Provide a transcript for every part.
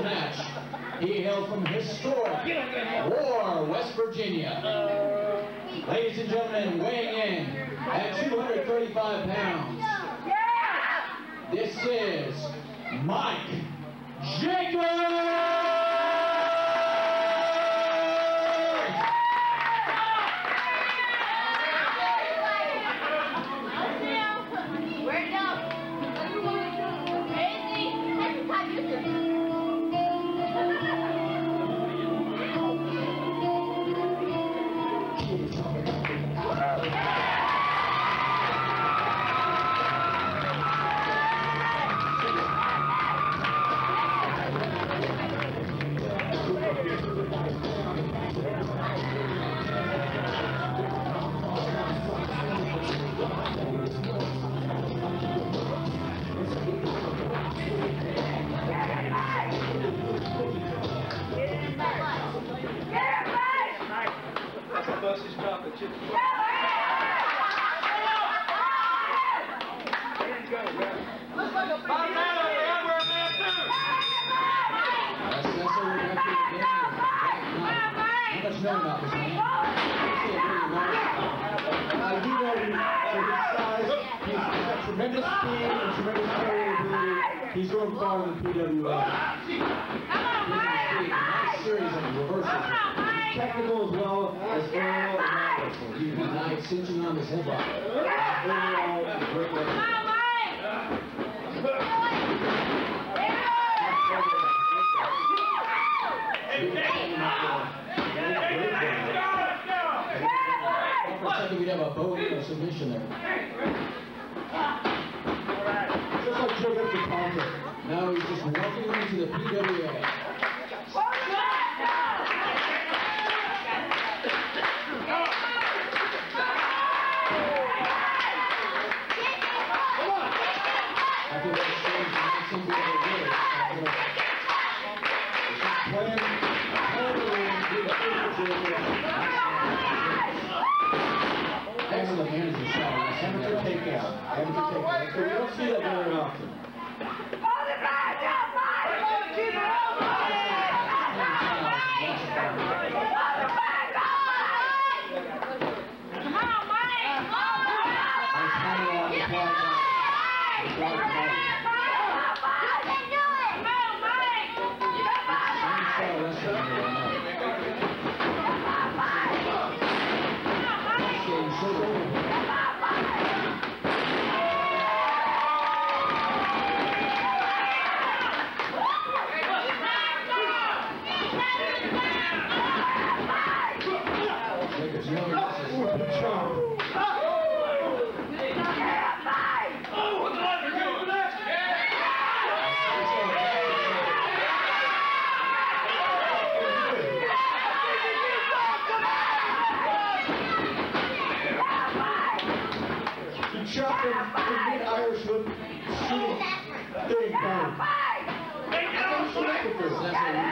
match. He hails from historic War, West Virginia. Ladies and gentlemen, weighing in at 235 pounds, this is Mike Jacobs! He's going farther than PWA. Nice series of reversals. Technical as well as overall and non-wrestling. He's nice cinching on his headlock. Overall, a great wrestler. Thought For a second, we'd have a Bogan submission there. Amateur takedown. Amateur takedown. We don't see that very often. Jacobs, you know this is Good job. He chopped him in mid-Irish whip. Shoot. There you go. That's what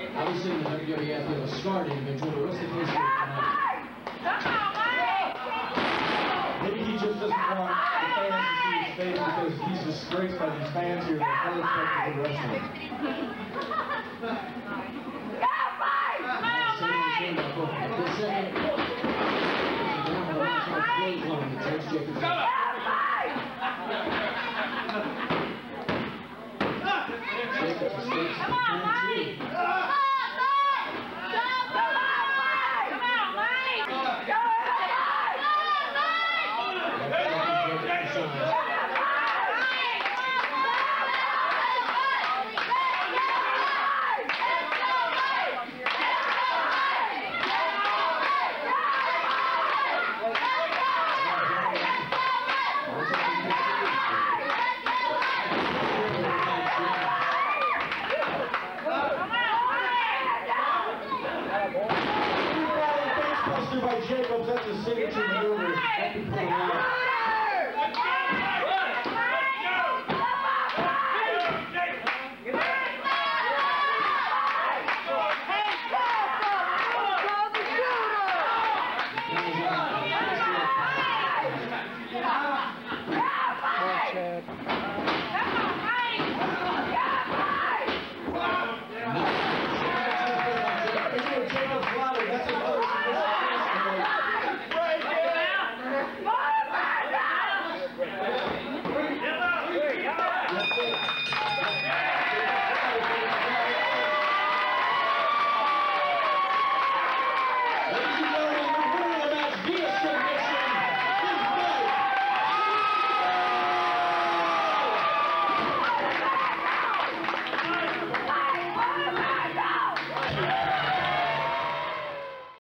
Obviously, in the WWF, you have a scarred individual, but what's the Come on, Mike. Maybe he just doesn't want the fans to see his face because he's disgraced by these fans here that don't the wrestling. The the line, it's a clothesline by Jacobs. That's a signature maneuver.